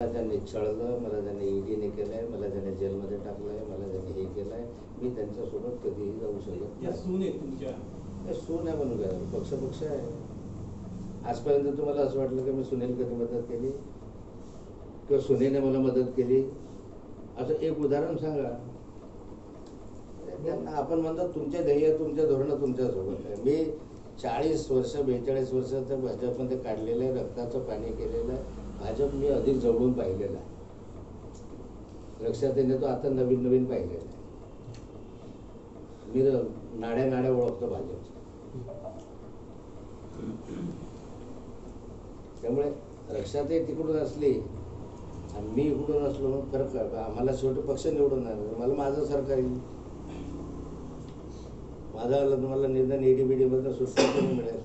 मला त्यांनी छळलं मला त्यांनी ईडीने केलंय मला त्यांनी जेलमध्ये टाकलंय मला त्यांनी हे केलंय मी त्यांच्यासोबत कधीही जाऊ शकत नाही. सून तुमच्या. आहे म्हणून काय? पक्ष पक्ष आहे. आजपर्यंत तुम्हाला असं वाटलं की मी सुनील कधी मदत केली? किंवा सुनेने मला मदत केली? असं एक उदाहरण सांगा. त्यांना आपण म्हणतो तुमचे ध्येय तुमचे धोरणं तुमच्यासोबत आहे. मी चाळीस वर्ष बेचाळीस वर्ष त्या भाजपमध्ये काढलेलं आहे रक्ताचं पाणी केलेलं आहे. भाजप मी अधिक जवळून पाहिलेला आहे. लक्षात येणे तो आता नवीन नवीन पाहिलेला आहे. मी नाड्या नाड्या ओळखतो भाजप त्यामुळे रक्षाताई तिकडून असली आणि मी इकडून असलो मग फरक आम्हाला शेवटी पक्ष निवडून आला मला माझं सरकार येईल. माझा आला तुम्हाला निदान एडी बिडी मधनं सुटका मिळेल.